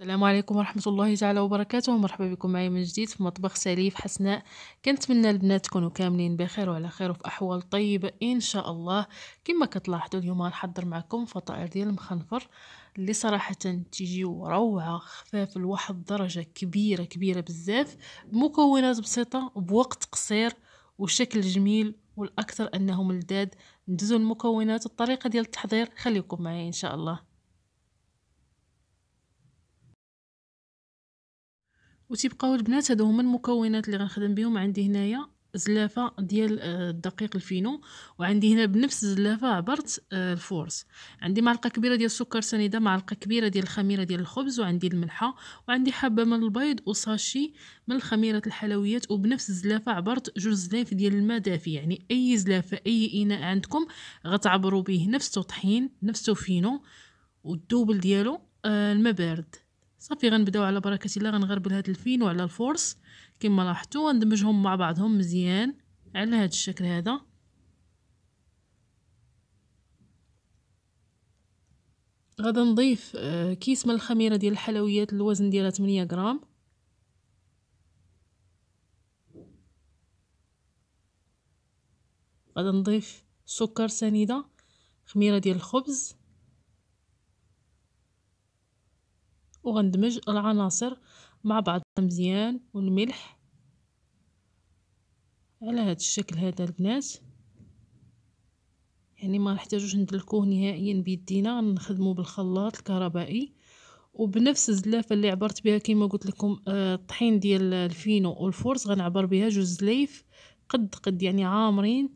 السلام عليكم ورحمة الله تعالى وبركاته. مرحبا بكم معي من جديد في مطبخ سليف حسناء. كنتمنى البنات تكونوا كاملين بخير وعلى خير وفي أحوال طيبه إن شاء الله. كما كتلاحظوا اليوم غنحضر معكم فطائر ديال المخنفر اللي صراحة تيجيو روعة خفاف لواحد الدرجة كبيرة كبيرة بزاف بمكونات بسيطة بوقت قصير وشكل جميل والأكثر أنهم لذاذ ندوزو المكونات الطريقة ديال التحضير خليكم معي إن شاء الله. وتيبقاو البنات هادو هما المكونات اللي غنخدم بهم عندي هنايا زلافة ديال آه، الدقيق الفينو وعندي هنا بنفس الزلافة عبرت آه، ال force عندي معلقة كبيرة ديال السكر سنيدة معلقة كبيرة ديال الخميرة ديال الخبز وعندي الملحة وعندي حبة من البيض و sachet من الخميره الحلويات. وبنفس الزلافة عبرت جوج زلايف ديال الماء دافي. يعني أي زلافة أي إناء عندكم غتعبروا به. نفسه طحين نفسه فينو وال double ديالو آه الماء بارد صافي غنبداو على بركة الله غنغربل هاد الفينو على ال force كما لاحظتوا غندمجهم مع بعضهم مزيان على هاد الشكل هذا. غادا نضيف آه، كيس من الخميرة ديال الحلويات الوزن ديالها 8 غرام. غادا نضيف سكر سنيدة خميرة ديال الخبز. وغندمج العناصر مع بعضها مزيان والملح. على هذا الشكل هذا البنات يعني ما نحتاجوش ندلكوه نهائيا بيدينا نخدمو بالخلاط الكهربائي. وبنفس الزلافة اللي عبرت بها كما قلت لكم آه، الطحين ديال الفينو وال force غنعبر بها جوج زلايف قد قد يعني عامرين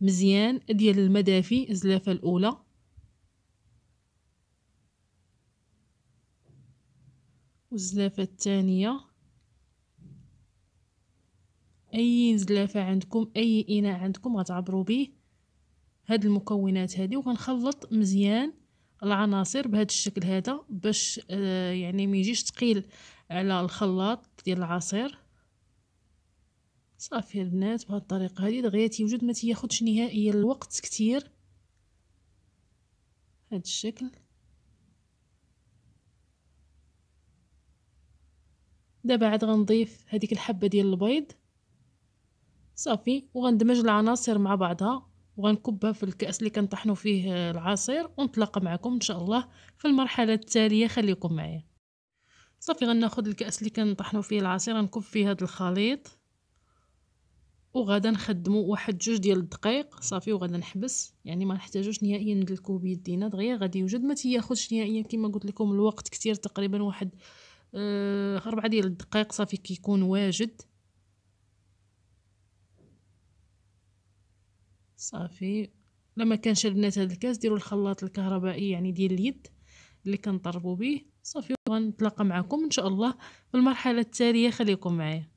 مزيان ديال المدافي الزلافة الأولى. والزلافة الثانية أي زلافة عندكم أي إناء عندكم غتعبروا به. هاد المكونات هذه وغنخلط مزيان العناصر بهذا الشكل هذا باش آه يعني ما يجيش ثقيل على الخلاط ديال العصير. صافي البنات بهذه الطريقة هذه دغيا تيوجد ما تياخذش نهائيا الوقت كتير. هذا الشكل. دابا عاد غنضيف هذيك الحبة ديال البيض. صافي وغندمج العناصر مع بعضها وغنكبها في الكأس اللي كنطحنوا فيه العصير ونتلاقى معكم إن شاء الله في المرحلة التالية. خليكم معايا. صافي غناخذ الكأس اللي كنطحنوا فيه العصير غنكب فيه هذا الخليط وغادا نخدمو واحد جوج ديال الدقائق صافي وغادا نحبس. يعني ما نحتاجوش نهائيا ندلكوه بيدينا دغيا غادي يوجد. ما تياخذش نهائيا كما قلت لكم الوقت كتير تقريبا واحد آه ربعة ديال الدقائق صافي كيكون واجد. صافي. لما كانش البنات هذا الكاس ديروا الخلاط الكهربائي يعني ديال اليد اللي كنطربوا به صافي غنتلاقى معكم إن شاء الله في المرحلة التالية. خليكم معايا.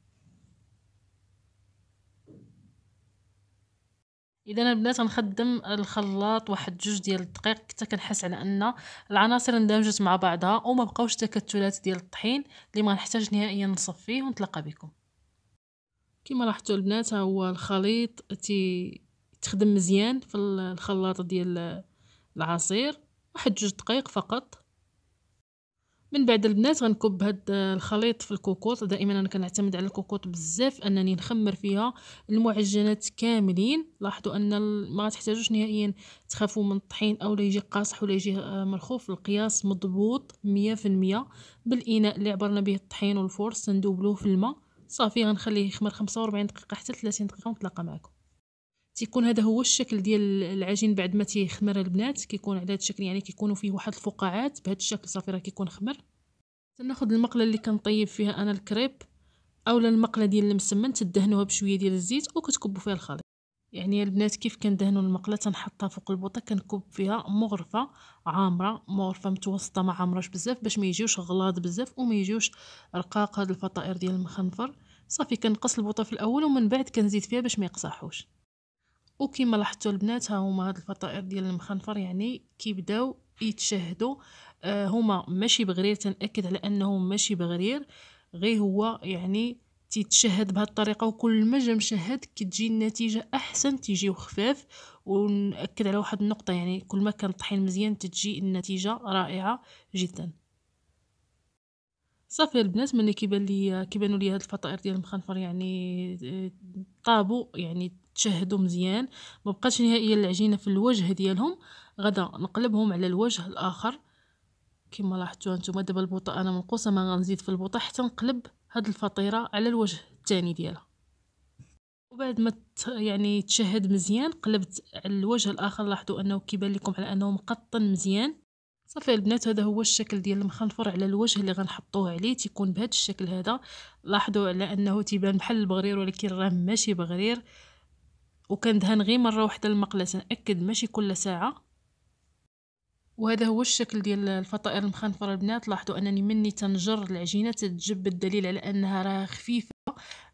إذا البنات غنخدم الخلاط واحد جوج ديال الدقائق حتى كنحس على أن العناصر اندمجت مع بعضها وما بقاوش تكتلات ديال الطحين اللي ما نحتاج نهائيا نصفيه ونتلاقى بكم. كما لاحظتوا البنات ها هو الخليط تي تخدم مزيان في الخلاط ديال العصير واحد جوج دقائق فقط. من بعد البنات غنكب هاد الخليط في الكوكوط. دائما أنا كنعتمد على الكوكوط بزاف أنني نخمر فيها المعجنات كاملين. لاحظوا أن ما تحتاجوش نهائيا تخافوا من الطحين أو لا يجي قاصح ولا يجي آه، مرخوف القياس مضبوط مية في المية. بالإناء اللي عبرنا به الطحين والفورس ندوبلوه في الماء. صافي غنخليه يخمر خمسة وربعين دقيقة حتى 30 دقيقة ونتلاقى معكم. تيكون هذا هو الشكل ديال العجين بعد ما تيخمر البنات. كيكون على هذا الشكل يعني كيكونوا فيه واحد الفقاعات بهذا الشكل صافي راه كيكون خمر. تناخذ المقلة اللي كنطيب فيها أنا الكريب أولا المقلة ديال المسمن تدهنوها بشوية ديال الزيت وكتكبوا فيها الخليط. يعني البنات كيف كندهنوا المقلة؟ تنحطها فوق البوطة كنكب فيها مغرفة عامرة مغرفة متوسطة ما عامراش بزاف باش ما يجيوش غلاظ بزاف وما يجيوش رقاق هاد الفطائر ديال المخنفر. صافي كنقص البوطة في الأول ومن بعد كنزيد فيها باش ما يقصحوش. وكما لاحظتوا البنات ها هما هاد الفطائر ديال المخنفر يعني كيبداو يتشهدوا. آه هما ماشي بغرير تنأكد على انهم ماشي بغرير غير هو يعني تيتشهد بهذه الطريقة وكل ما جا مشهد كتجي النتيجة أحسن تيجيو خفاف ونأكد على واحد النقطة يعني كل ما كان الطحين مزيان تتجي النتيجة رائعة جدا. صافي البنات ملي كيبان لي كيبانوا لي هاد الفطائر ديال المخنفر يعني طابوا يعني تشهدوا مزيان. ما بقاش نهائيا العجينة في الوجه ديالهم غدا نقلبهم على الوجه الآخر. كما لاحظتوا نتوما دابا البوطة أنا منقوصة ما غنزيد في البوطة حتى نقلب هاد الفطيرة على الوجه الثاني ديالها. وبعد ما يعني تشهد مزيان قلبت على الوجه الآخر لاحظوا أنه كيبان لكم على أنه مقطن مزيان. صافي البنات هذا هو الشكل ديال المخنفر على الوجه اللي غنحطوه عليه تيكون بهذا الشكل هذا. لاحظوا على أنه تيبان بحال البغرير ولكن راه ماشي بغرير. وكندهن غير مرة واحدة المقله ناكد ماشي كل ساعة. وهذا هو الشكل ديال الفطائر المخنفرة البنات. لاحظوا أنني مني تنجر العجينة تتجب الدليل على أنها راه خفيفة.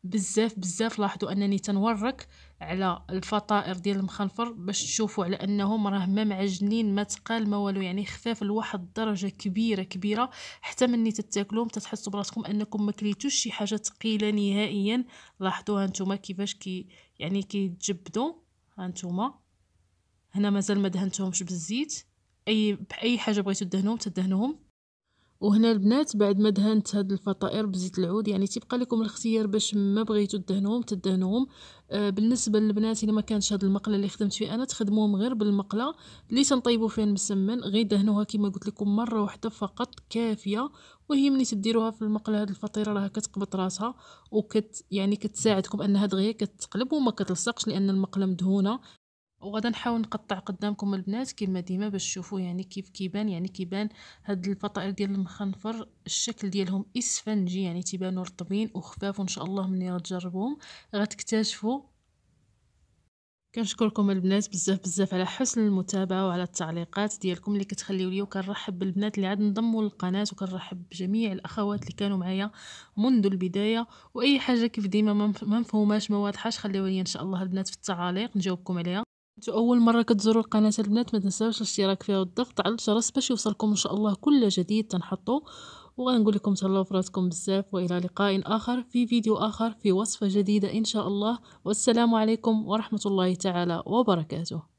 بزاف بزاف لاحظوا أنني تنورك على الفطائر ديال المخنفر باش تشوفوا على أنهم راه ما معجنين ما تقال ما والو يعني خفاف لواحد الدرجة كبيرة كبيرة. حتى مني تتاكلوهم تتحسوا براسكم أنكم ما كليتوش شي حاجة ثقيلة نهائيا. لاحظوا هانتوما كيفاش كي يعني كيتجبدوا. هانتوما هنا مازال ما دهنتهمش بالزيت. أي بأي حاجة بغيتو دهنوهم تدهنوهم. وهنا البنات بعد ما دهنت هاد الفطائر بزيت العود يعني تيبقى لكم الاختيار باش ما بغيتو دهنوهم تدهنوهم. آه بالنسبة للبنات إلا ما كانش هاد المقلة اللي خدمت فيه أنا تخدموهم غير بالمقلة. اللي تنطيبوا فيها المسمن غير دهنوها كما قلت لكم مرة واحدة فقط كافية. وهي ملي تديروها في المقلة هاد الفطيرة راها كتقبط راسها وكت يعني كتساعدكم أنها دغيا كتقلب وما كتلصقش لأن المقلة مدهونة. وغادا نحاول نقطع قدامكم البنات كما ديما باش تشوفوا يعني كيف كيبان يعني كيبان هاد الفطائر ديال المخنفر الشكل ديالهم إسفنجي يعني تيبانوا رطبين وخفاف وإن شاء الله ملي غتجربوهم غتكتشفوا كنشكركم البنات بزاف بزاف على حسن المتابعة وعلى التعليقات ديالكم اللي كتخليو لي وكنرحب بالبنات اللي عاد انضموا للقناة وكنرحب بجميع الأخوات اللي كانوا معايا منذ البداية. وأي حاجة كيف ديما ما مفهوماش ما واضحاش خليوها لي إن شاء الله البنات في التعاليق نجاوبكم عليها. انتو أول مرة كتزوروا القناة البنات ما تنساوش الاشتراك فيها والضغط على الجرس باش يوصلكم إن شاء الله كل جديد تنحطه وغنقول لكم تهلاو فراسكم بزاف وإلى لقاء آخر في فيديو آخر في وصفة جديدة إن شاء الله. والسلام عليكم ورحمة الله تعالى وبركاته.